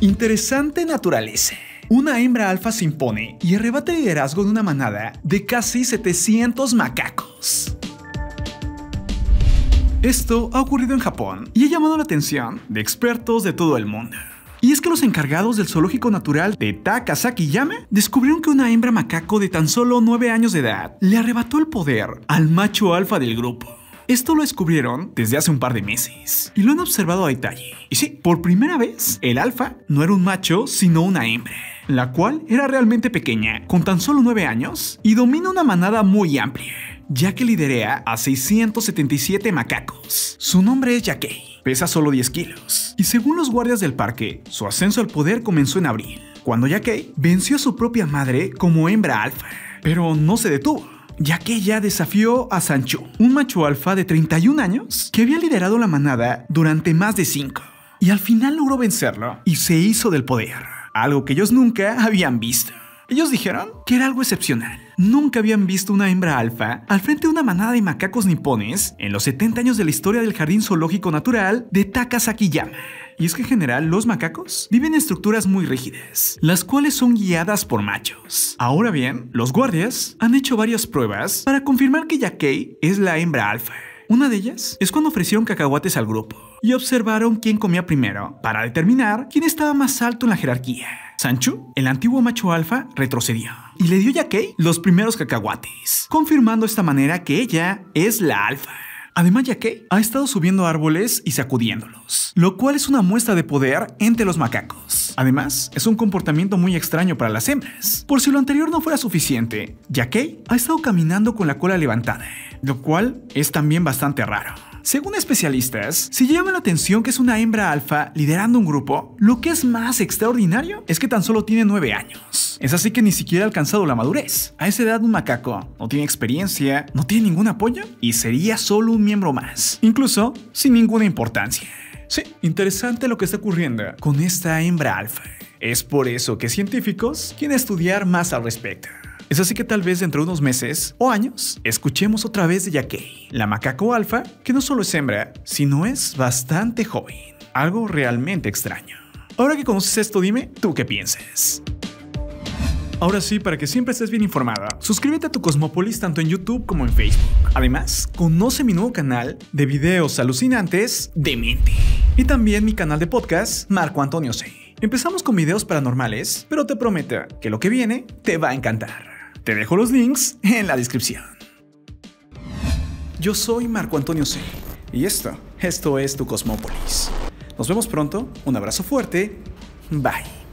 Interesante naturaleza. Una hembra alfa se impone y arrebata el liderazgo de una manada de casi 700 macacos. Esto ha ocurrido en Japón y ha llamado la atención de expertos de todo el mundo. Y es que los encargados del zoológico natural de Takasaki-yama descubrieron que una hembra macaco de tan solo 9 años de edad le arrebató el poder al macho alfa del grupo. Esto lo descubrieron desde hace un par de meses y lo han observado a detalle. Y sí, por primera vez, el alfa no era un macho, sino una hembra, la cual era realmente pequeña, con tan solo 9 años, y domina una manada muy amplia, ya que liderea a 677 macacos. Su nombre es Yakei, pesa solo 10 kilos, y según los guardias del parque, su ascenso al poder comenzó en abril, cuando Yakei venció a su propia madre como hembra alfa, pero no se detuvo ya que ella desafió a Sancho, un macho alfa de 31 años que había liderado la manada durante más de 5, y al final logró vencerlo y se hizo del poder, algo que ellos nunca habían visto. Ellos dijeron que era algo excepcional. Nunca habían visto una hembra alfa al frente de una manada de macacos nipones en los 70 años de la historia del Jardín Zoológico Natural de Takasaki-yama. Y es que en general los macacos viven en estructuras muy rígidas, las cuales son guiadas por machos. Ahora bien, los guardias han hecho varias pruebas para confirmar que Yakei es la hembra alfa. Una de ellas es cuando ofrecieron cacahuates al grupo y observaron quién comía primero para determinar quién estaba más alto en la jerarquía. Sanchu, el antiguo macho alfa, retrocedió y le dio a Yakei los primeros cacahuates, confirmando de esta manera que ella es la alfa. Además, Yakei ha estado subiendo árboles y sacudiéndolos, lo cual es una muestra de poder entre los macacos. Además, es un comportamiento muy extraño para las hembras. Por si lo anterior no fuera suficiente, Yakei ha estado caminando con la cola levantada, lo cual es también bastante raro. Según especialistas, si llama la atención que es una hembra alfa liderando un grupo, lo que es más extraordinario es que tan solo tiene 9 años. Es así que ni siquiera ha alcanzado la madurez. A esa edad un macaco no tiene experiencia, no tiene ningún apoyo y sería solo un miembro más, incluso sin ninguna importancia. Sí, interesante lo que está ocurriendo con esta hembra alfa. Es por eso que científicos quieren estudiar más al respecto. Es así que tal vez dentro de unos meses o años escuchemos otra vez de Yakei, la macaco alfa, que no solo es hembra, sino es bastante joven. Algo realmente extraño. Ahora que conoces esto, dime, ¿tú qué piensas? Ahora sí, para que siempre estés bien informada, suscríbete a tu Cosmópolis tanto en YouTube como en Facebook. Además, conoce mi nuevo canal de videos alucinantes de mente. Y también mi canal de podcast, Marco Antonio C. Empezamos con videos paranormales, pero te prometo que lo que viene te va a encantar. Te dejo los links en la descripción. Yo soy Marco Antonio C. Y esto, esto es tu Cosmópolis. Nos vemos pronto, un abrazo fuerte, bye.